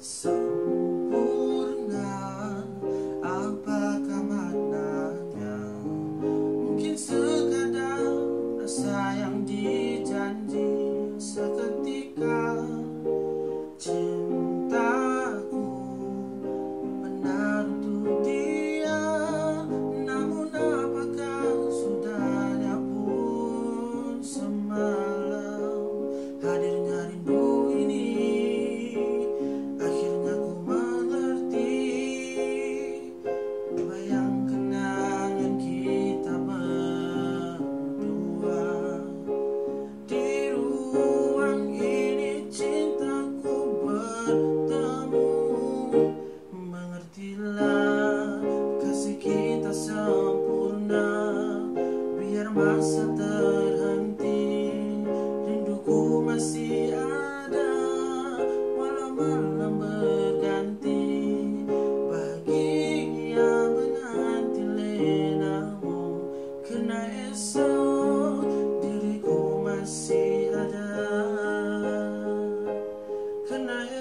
So bisa terhenti. Rinduku masih ada Walau malam berganti. Bahagia menanti lenamu Karena esok diriku masih ada. Karena esok